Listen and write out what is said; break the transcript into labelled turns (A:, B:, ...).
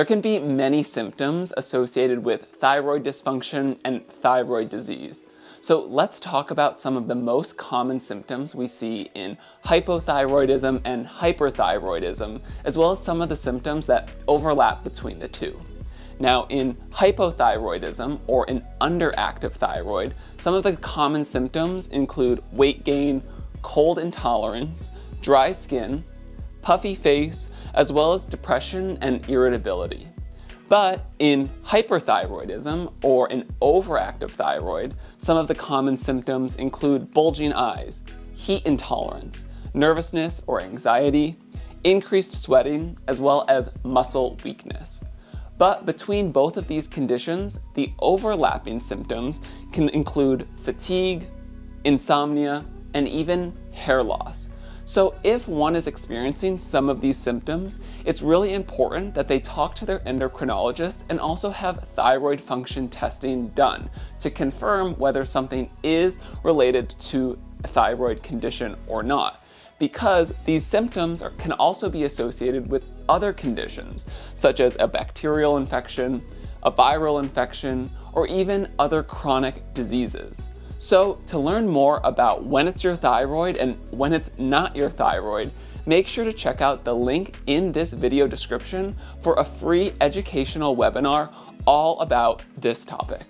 A: There can be many symptoms associated with thyroid dysfunction and thyroid disease. So let's talk about some of the most common symptoms we see in hypothyroidism and hyperthyroidism, as well as some of the symptoms that overlap between the two. Now, in hypothyroidism or an underactive thyroid, some of the common symptoms include weight gain, cold intolerance, dry skin, puffy face, as well as depression and irritability. But in hyperthyroidism or an overactive thyroid, some of the common symptoms include bulging eyes, heat intolerance, nervousness or anxiety, increased sweating, as well as muscle weakness. But between both of these conditions, the overlapping symptoms can include fatigue, insomnia, and even hair loss. So if one is experiencing some of these symptoms, it's really important that they talk to their endocrinologist and also have thyroid function testing done to confirm whether something is related to a thyroid condition or not. Because these symptoms are, can also be associated with other conditions, such as a bacterial infection, a viral infection, or even other chronic diseases. So to learn more about when it's your thyroid and when it's not your thyroid, make sure to check out the link in this video description for a free educational webinar all about this topic.